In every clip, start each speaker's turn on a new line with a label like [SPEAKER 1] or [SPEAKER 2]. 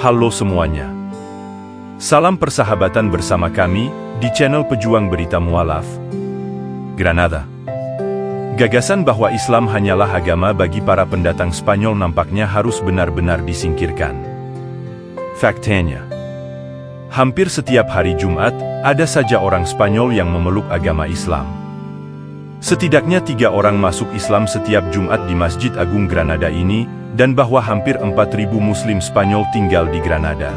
[SPEAKER 1] Halo semuanya. Salam persahabatan bersama kami di channel Pejuang Berita Mualaf, Granada. Gagasan bahwa Islam hanyalah agama bagi para pendatang Spanyol nampaknya harus benar-benar disingkirkan. Faktanya, hampir setiap hari Jumat, ada saja orang Spanyol yang memeluk agama Islam. Setidaknya tiga orang masuk Islam setiap Jumat di Masjid Agung Granada ini, dan bahwa hampir 4.000 Muslim Spanyol tinggal di Granada.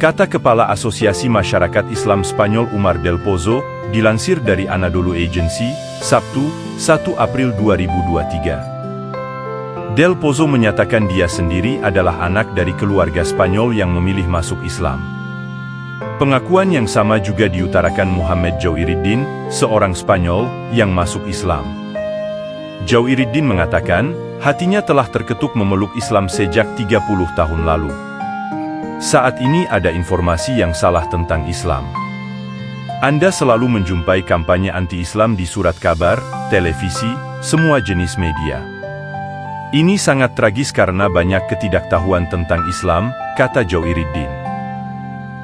[SPEAKER 1] Kata Kepala Asosiasi Masyarakat Islam Spanyol Umar Del Pozo, dilansir dari Anadolu Agency, Sabtu, 1 April 2023. Del Pozo menyatakan dia sendiri adalah anak dari keluarga Spanyol yang memilih masuk Islam. Pengakuan yang sama juga diutarakan Muhammad Jauiriddin, seorang Spanyol, yang masuk Islam. Jauiriddin mengatakan, hatinya telah terketuk memeluk Islam sejak 30 tahun lalu. Saat ini ada informasi yang salah tentang Islam. Anda selalu menjumpai kampanye anti-Islam di surat kabar, televisi, semua jenis media. Ini sangat tragis karena banyak ketidaktahuan tentang Islam, kata Jauiriddin.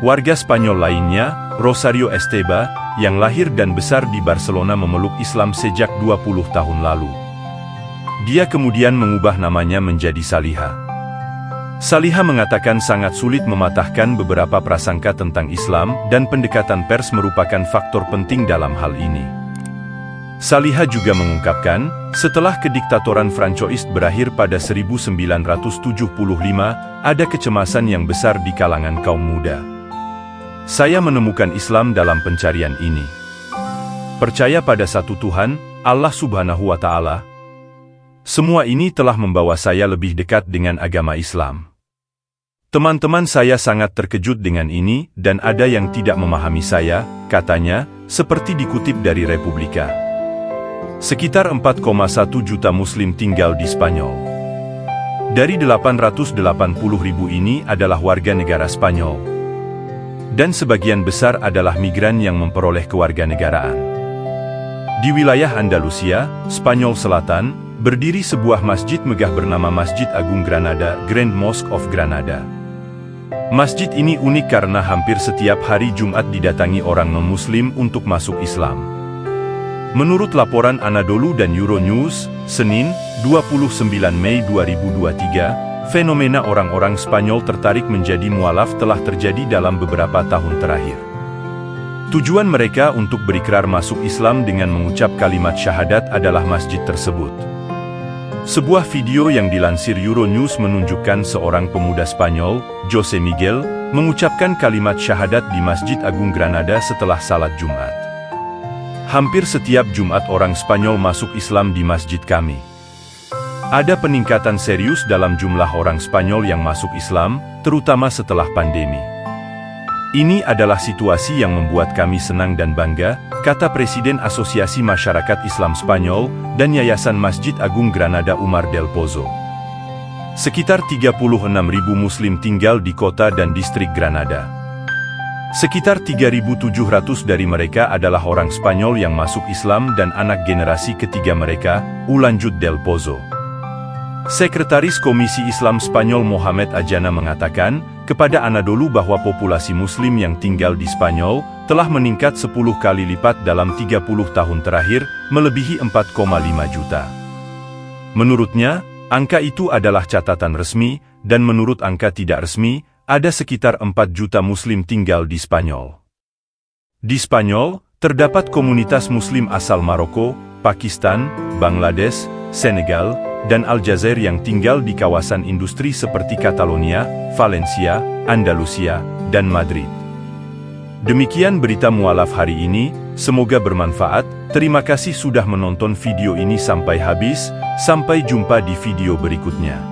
[SPEAKER 1] Warga Spanyol lainnya, Rosario Esteba, yang lahir dan besar di Barcelona memeluk Islam sejak 20 tahun lalu. Dia kemudian mengubah namanya menjadi Saliha. Saliha mengatakan sangat sulit mematahkan beberapa prasangka tentang Islam dan pendekatan pers merupakan faktor penting dalam hal ini. Saliha juga mengungkapkan, setelah kediktatoran Francoist berakhir pada 1975, ada kecemasan yang besar di kalangan kaum muda. Saya menemukan Islam dalam pencarian ini. Percaya pada satu Tuhan, Allah Subhanahu wa Ta'ala, semua ini telah membawa saya lebih dekat dengan agama Islam. Teman-teman saya sangat terkejut dengan ini, dan ada yang tidak memahami saya, katanya, seperti dikutip dari Republika. Sekitar 4,1 juta muslim tinggal di Spanyol. Dari 880 ribu ini adalah warga negara Spanyol. Dan sebagian besar adalah migran yang memperoleh kewarganegaraan. Di wilayah Andalusia, Spanyol Selatan, berdiri sebuah masjid megah bernama Masjid Agung Granada, Grand Mosque of Granada. Masjid ini unik karena hampir setiap hari Jumat didatangi orang non-muslim untuk masuk Islam. Menurut laporan Anadolu dan Euronews, Senin, 29 Mei 2023, fenomena orang-orang Spanyol tertarik menjadi mualaf telah terjadi dalam beberapa tahun terakhir. Tujuan mereka untuk berikrar masuk Islam dengan mengucap kalimat syahadat adalah masjid tersebut. Sebuah video yang dilansir Euronews menunjukkan seorang pemuda Spanyol, Jose Miguel, mengucapkan kalimat syahadat di Masjid Agung Granada setelah salat Jumat. Hampir setiap Jumat orang Spanyol masuk Islam di masjid kami. Ada peningkatan serius dalam jumlah orang Spanyol yang masuk Islam, terutama setelah pandemi. Ini adalah situasi yang membuat kami senang dan bangga, kata Presiden Asosiasi Masyarakat Islam Spanyol dan Yayasan Masjid Agung Granada Umar del Pozo. Sekitar 36 ribu Muslim tinggal di kota dan distrik Granada. Sekitar 3.700 dari mereka adalah orang Spanyol yang masuk Islam dan anak generasi ketiga mereka, ulanjut del Pozo. Sekretaris Komisi Islam Spanyol Mohamed Ajana mengatakan, kepada Anadolu bahwa populasi muslim yang tinggal di Spanyol telah meningkat 10 kali lipat dalam 30 tahun terakhir, melebihi 4,5 juta. Menurutnya, angka itu adalah catatan resmi, dan menurut angka tidak resmi, ada sekitar 4 juta muslim tinggal di Spanyol. Di Spanyol, terdapat komunitas muslim asal Maroko, Pakistan, Bangladesh, Senegal, dan Aljazair yang tinggal di kawasan industri seperti Catalonia, Valencia, Andalusia, dan Madrid. Demikian berita mualaf hari ini, semoga bermanfaat, terima kasih sudah menonton video ini sampai habis, sampai jumpa di video berikutnya.